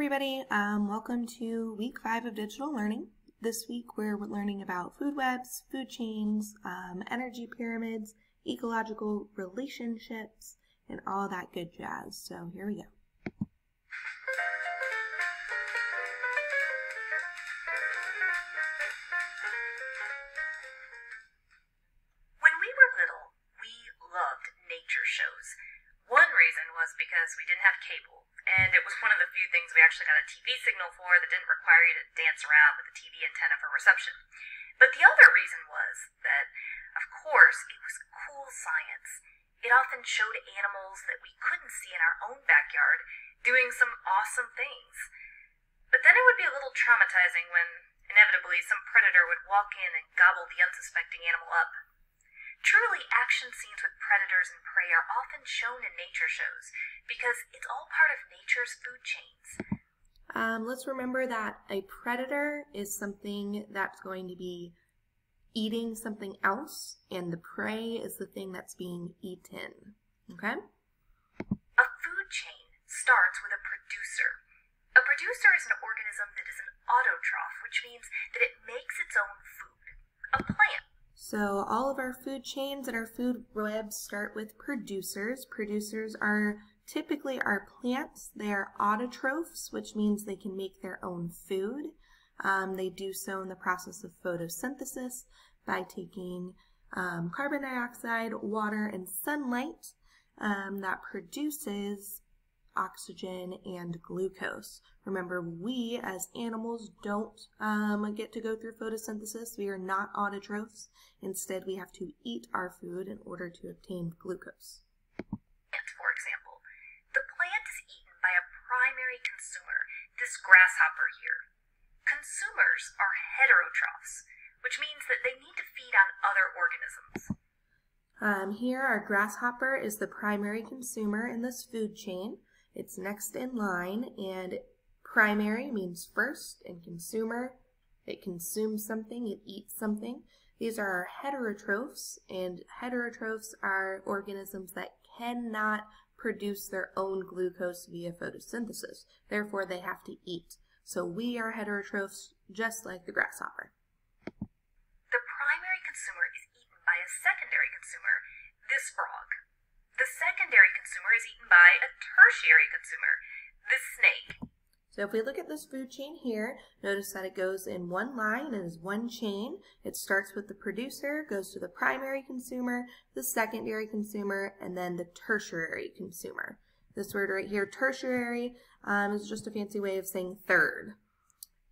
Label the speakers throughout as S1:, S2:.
S1: everybody. Um, welcome to week five of digital learning. This week we're learning about food webs, food chains, um, energy pyramids, ecological relationships, and all that good jazz. So here we go.
S2: When we were little, we loved nature shows. One reason was because we didn't have cable, and it was one of the few things we actually got a TV signal for that didn't require you to dance around with a TV antenna for reception. But the other reason was that, of course, it was cool science. It often showed animals that we couldn't see in our own backyard doing some awesome things. But then it would be a little traumatizing when, inevitably, some predator would walk in and gobble the unsuspecting animal up. Truly, action scenes with predators and prey are often shown in nature shows because it's all part of nature's food chains.
S1: Um, let's remember that a predator is something that's going to be eating something else, and the prey is the thing that's being eaten. Okay?
S2: A food chain starts with a producer. A producer is an organism that is an autotroph, which means that it makes its own food. A plant.
S1: So all of our food chains and our food webs start with producers. Producers are typically are plants. They are autotrophs, which means they can make their own food. Um, they do so in the process of photosynthesis by taking um, carbon dioxide, water, and sunlight um, that produces oxygen and glucose. Remember, we as animals don't um, get to go through photosynthesis. We are not autotrophs. Instead, we have to eat our food in order to obtain glucose.
S2: For example, the plant is eaten by a primary consumer, this grasshopper here. Consumers are heterotrophs, which means that they need to feed on other organisms.
S1: Um, here, our grasshopper is the primary consumer in this food chain. It's next in line, and primary means first, and consumer, it consumes something, it eats something. These are our heterotrophs, and heterotrophs are organisms that cannot produce their own glucose via photosynthesis. Therefore, they have to eat. So we are heterotrophs just like the grasshopper.
S2: The primary consumer is eaten by a secondary consumer, this frog. The secondary consumer is eaten by a tertiary consumer, this snake.
S1: So if we look at this food chain here, notice that it goes in one line and is one chain. It starts with the producer, goes to the primary consumer, the secondary consumer, and then the tertiary consumer. This word right here, tertiary, um, is just a fancy way of saying third.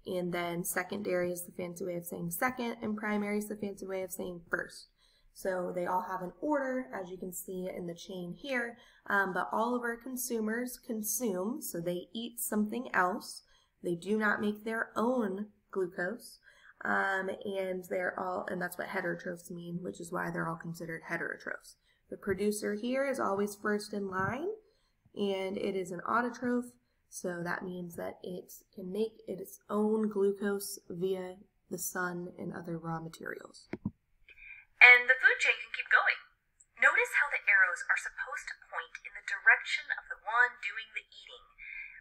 S1: And then secondary is the fancy way of saying second, and primary is the fancy way of saying first. So they all have an order, as you can see in the chain here, um, but all of our consumers consume, so they eat something else. They do not make their own glucose, um, and they're all, and that's what heterotrophs mean, which is why they're all considered heterotrophs. The producer here is always first in line, and it is an autotroph, so that means that it can make its own glucose via the sun and other raw materials.
S2: And the food chain can keep going. Notice how the arrows are supposed to point in the direction of the one doing the eating,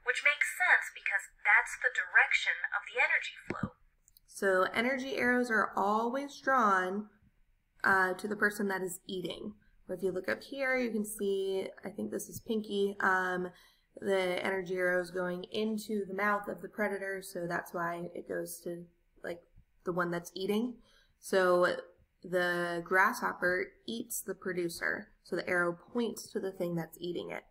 S2: which makes sense because that's the direction of the energy flow.
S1: So energy arrows are always drawn uh, to the person that is eating. If you look up here, you can see, I think this is pinky, um, the energy arrows going into the mouth of the predator, so that's why it goes to like the one that's eating. So the grasshopper eats the producer, so the arrow points to the thing that's eating it.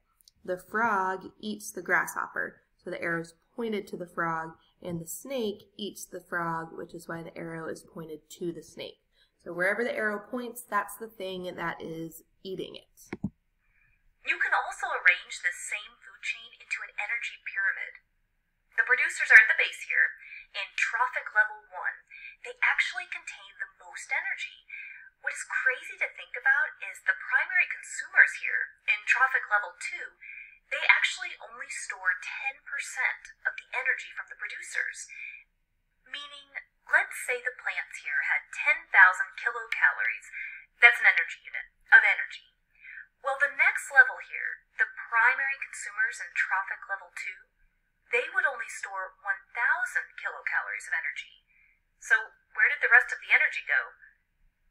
S1: The frog eats the grasshopper, so the arrow is pointed to the frog, and the snake eats the frog, which is why the arrow is pointed to the snake. So wherever the arrow points, that's the thing that is eating it.
S2: You can also arrange this same food chain into an energy pyramid. The producers are at the base here. In trophic level 1, they actually contain the most energy. What is crazy to think about is the primary consumers here, in trophic level 2, they actually only store 10% of the energy from the producers. Meaning, let's say the plants here had 10,000 kilocalories. That's an energy unit of energy. Well, the next level here, the primary consumers in trophic level 2, they would only only store 1,000 kilocalories of energy. So, where did the rest of the energy go?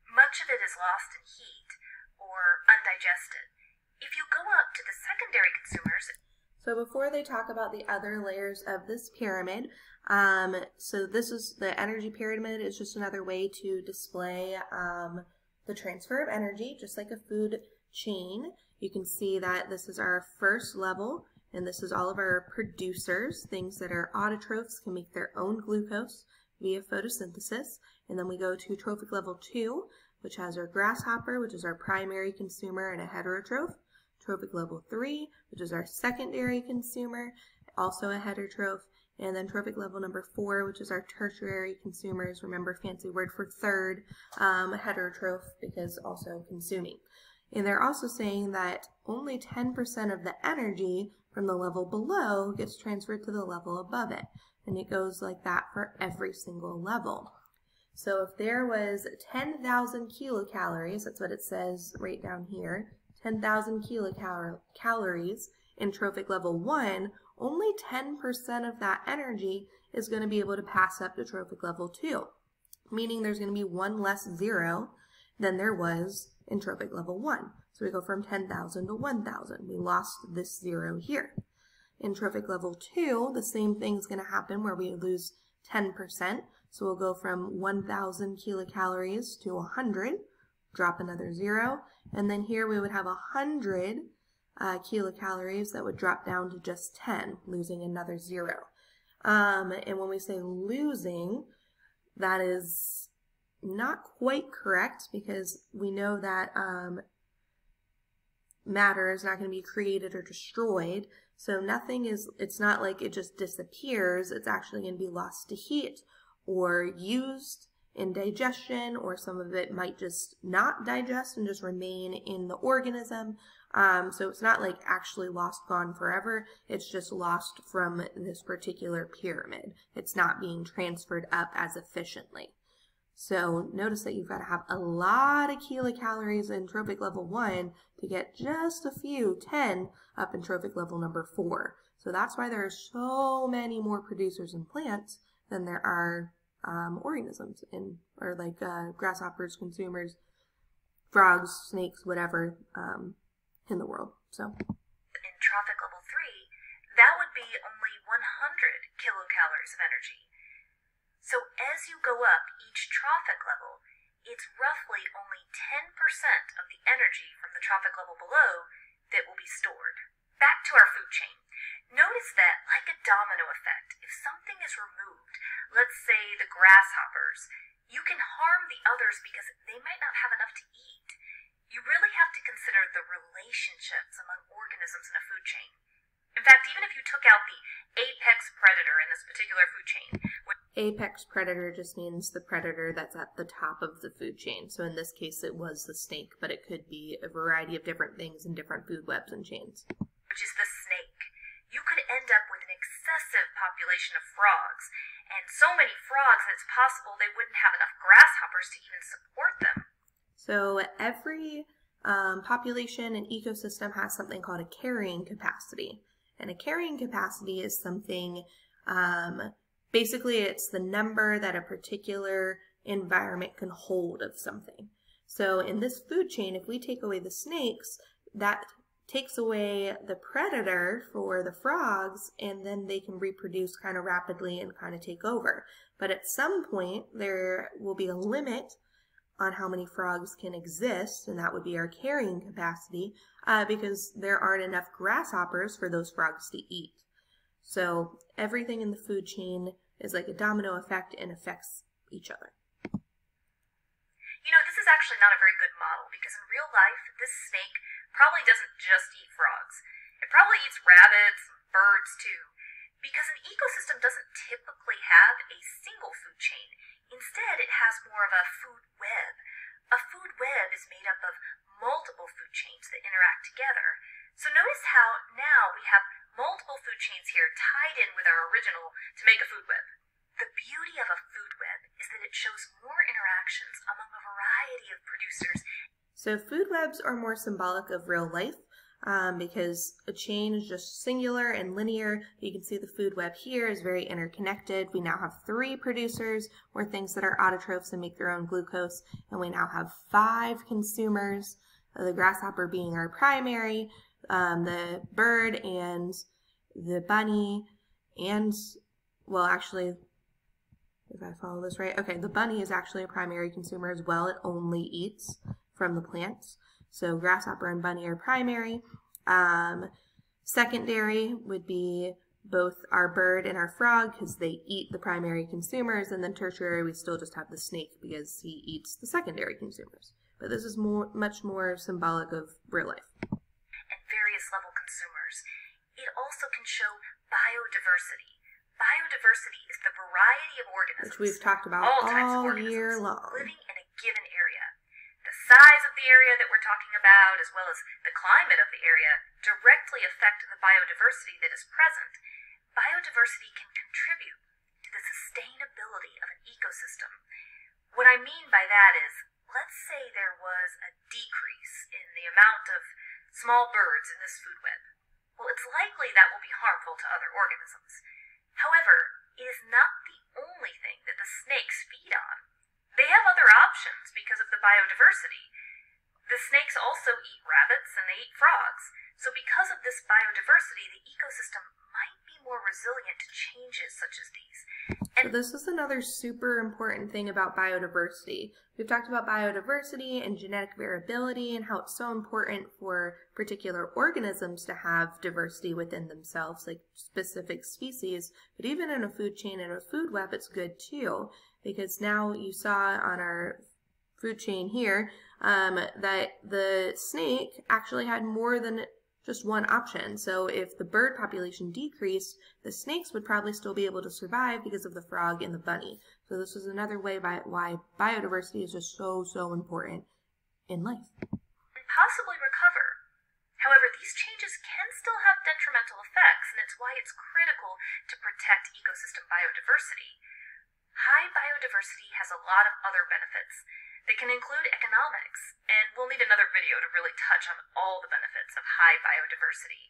S2: Much of it is lost in heat or undigested. If you go up to the secondary consumers,
S1: so before they talk about the other layers of this pyramid, um, so this is the energy pyramid It's just another way to display um, the transfer of energy, just like a food chain. You can see that this is our first level, and this is all of our producers, things that are autotrophs, can make their own glucose via photosynthesis. And then we go to trophic level 2, which has our grasshopper, which is our primary consumer and a heterotroph. Trophic level 3, which is our secondary consumer, also a heterotroph. And then trophic level number 4, which is our tertiary consumers. Remember, fancy word for third, um, heterotroph, because also consuming. And they're also saying that only 10% of the energy from the level below gets transferred to the level above it. And it goes like that for every single level. So if there was 10,000 kilocalories, that's what it says right down here, 10,000 kilocalories in trophic level 1, only 10% of that energy is going to be able to pass up to trophic level 2, meaning there's going to be one less zero than there was in trophic level 1. So we go from 10,000 to 1,000. We lost this zero here. In trophic level 2, the same thing is going to happen where we lose 10%. So we'll go from 1,000 kilocalories to 100, drop another zero, and then here we would have 100 uh, kilocalories that would drop down to just 10, losing another zero. Um, and when we say losing, that is not quite correct because we know that um, matter is not going to be created or destroyed. So nothing is, it's not like it just disappears. It's actually going to be lost to heat or used in digestion, or some of it might just not digest and just remain in the organism. Um, so it's not like actually lost, gone forever. It's just lost from this particular pyramid. It's not being transferred up as efficiently. So notice that you've got to have a lot of kilocalories in trophic level 1 to get just a few, 10, up in trophic level number 4. So that's why there are so many more producers in plants than there are um, organisms in, or like uh, grasshoppers, consumers, frogs, snakes, whatever um, in the world. So
S2: in trophic level 3, that would be only 100 kilocalories of energy. So as you go up each trophic level, it's roughly only 10% of the energy from the trophic level below that will be stored. Back to our food chain. Notice that, like a domino effect, if something is removed, let's say the grasshoppers, you can harm the others because they might not have enough to eat. You really have to consider the relationships among organisms in a food chain. In fact, even if you took out the apex predator in this particular food chain,
S1: Apex predator just means the predator that's at the top of the food chain. So in this case, it was the snake, but it could be a variety of different things in different food webs and chains.
S2: Which is the snake. You could end up with an excessive population of frogs, and so many frogs that it's possible they wouldn't have enough grasshoppers to even support them.
S1: So every um, population and ecosystem has something called a carrying capacity. And a carrying capacity is something um, Basically, it's the number that a particular environment can hold of something. So in this food chain, if we take away the snakes, that takes away the predator for the frogs and then they can reproduce kind of rapidly and kind of take over. But at some point there will be a limit on how many frogs can exist and that would be our carrying capacity uh, because there aren't enough grasshoppers for those frogs to eat. So everything in the food chain is like a domino effect and affects each other.
S2: You know, this is actually not a very good model because in real life, this snake probably doesn't just eat frogs. It probably eats rabbits, birds too, because an ecosystem doesn't typically have a single food chain. Instead, it has more of a food web. A food web is made up of multiple food chains that interact together. So notice how now we have multiple food chains here tied in with our original to make a food web. The beauty of a food web is that it shows more interactions among a variety of producers.
S1: So food webs are more symbolic of real life. um, because a chain is just singular and linear. You can see the food web here is very interconnected. We now have three producers or things that are autotrophs and make their own glucose, and we now have five consumers, the grasshopper being our primary, um, the bird and the bunny, and, well, actually, if I follow this right, okay, the bunny is actually a primary consumer as well. It only eats from the plants. So grasshopper and bunny are primary. Um, secondary would be both our bird and our frog because they eat the primary consumers, and then tertiary we still just have the snake because he eats the secondary consumers. But this is more, much more symbolic of real life.
S2: And various level consumers. It also can show biodiversity. Biodiversity is the variety of organisms,
S1: which we've talked about
S2: all,
S1: all year long,
S2: living in a given area size of the area that we're talking about, as well as the climate of the area, directly affect the biodiversity that is present, biodiversity can contribute to the sustainability of an ecosystem. What I mean by that is, let's say there was a decrease in the amount of small birds in this food web. Well, it's likely that will be harmful to other organisms. However, it is not the only thing that the snakes feed on. They have other options because of the biodiversity. The snakes also eat rabbits and they eat frogs. So because of this biodiversity, the ecosystem might be more resilient to changes such as these.
S1: And so this is another super important thing about biodiversity. We've talked about biodiversity and genetic variability and how it's so important for particular organisms to have diversity within themselves, like specific species. But even in a food chain and a food web, it's good too, because now you saw on our food chain here um, that the snake actually had more than just one option. So if the bird population decreased, the snakes would probably still be able to survive because of the frog and the bunny. So this is another way by why biodiversity is just so, so important in life.
S2: And possibly recover. However, these changes can still have detrimental effects, and it's why it's critical to protect ecosystem biodiversity. High biodiversity has a lot of other benefits, they can include economics, and we'll need another video to really touch on all the benefits of high biodiversity.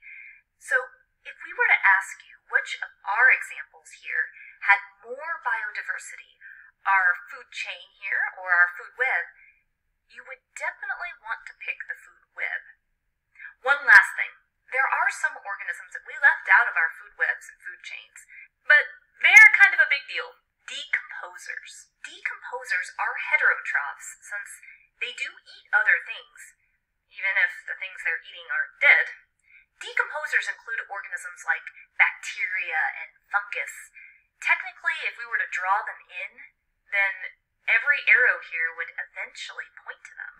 S2: So, if we were to ask you which of our examples here had more biodiversity, our food chain here or our food web, you would definitely want to pick the food web. One last thing. There are some organisms that we left out of our food webs and food chains, but they're kind of a big deal. Decomposers. Decomposers are heterotrophs since they do eat other things, even if the things they're eating are dead. Decomposers include organisms like bacteria and fungus. Technically, if we were to draw them in, then every arrow here would eventually point to them.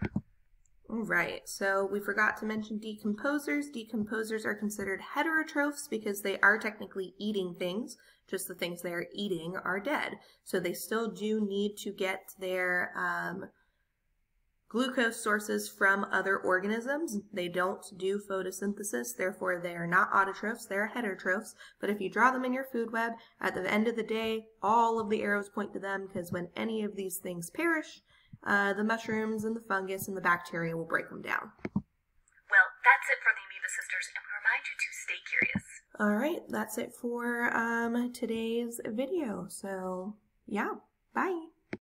S1: Right, so we forgot to mention decomposers. Decomposers are considered heterotrophs because they are technically eating things just the things they're eating are dead. So they still do need to get their um, glucose sources from other organisms. They don't do photosynthesis, therefore they are not autotrophs, they're heterotrophs. But if you draw them in your food web, at the end of the day, all of the arrows point to them because when any of these things perish, uh, the mushrooms and the fungus and the bacteria will break them down.
S2: Well, that's it for the Amoeba Sisters, and we remind you to stay curious.
S1: All right, that's it for um, today's video. So, yeah, bye.